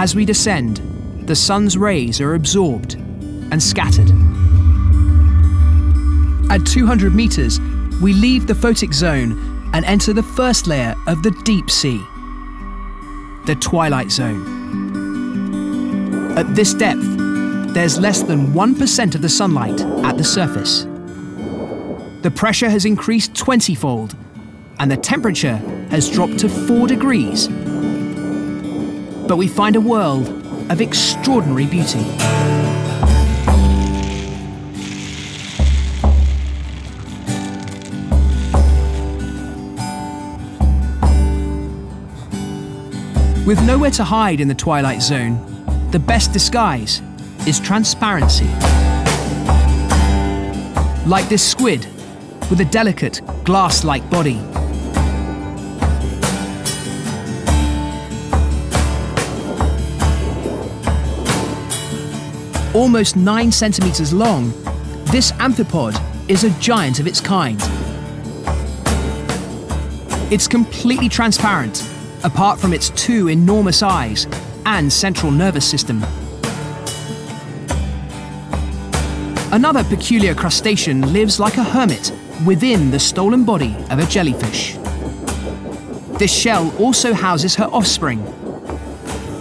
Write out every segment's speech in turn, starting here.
As we descend, the sun's rays are absorbed and scattered. At 200 meters, we leave the photic zone and enter the first layer of the deep sea, the twilight zone. At this depth, there's less than 1% of the sunlight at the surface. The pressure has increased 20-fold, and the temperature has dropped to 4 degrees. But we find a world of extraordinary beauty. With nowhere to hide in the twilight zone, the best disguise is transparency. Like this squid with a delicate glass-like body. Almost 9 centimeters long, this amphipod is a giant of its kind. It's completely transparent apart from its two enormous eyes and central nervous system. Another peculiar crustacean lives like a hermit within the stolen body of a jellyfish. This shell also houses her offspring.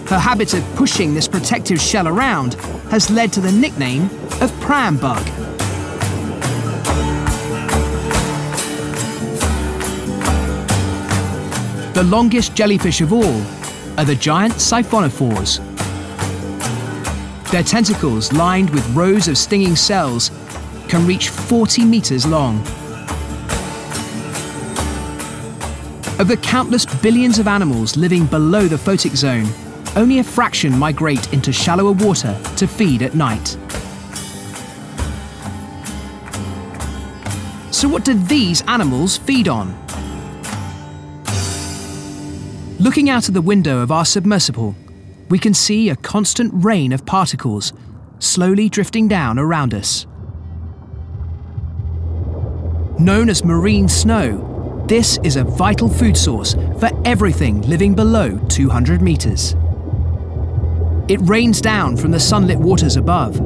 Her habit of pushing this protective shell around has led to the nickname of pram bug. The longest jellyfish of all are the giant siphonophores. Their tentacles, lined with rows of stinging cells, can reach 40 meters long. Of the countless billions of animals living below the photic zone, only a fraction migrate into shallower water to feed at night. So what do these animals feed on? Looking out of the window of our submersible, we can see a constant rain of particles slowly drifting down around us. Known as marine snow, this is a vital food source for everything living below 200 metres. It rains down from the sunlit waters above,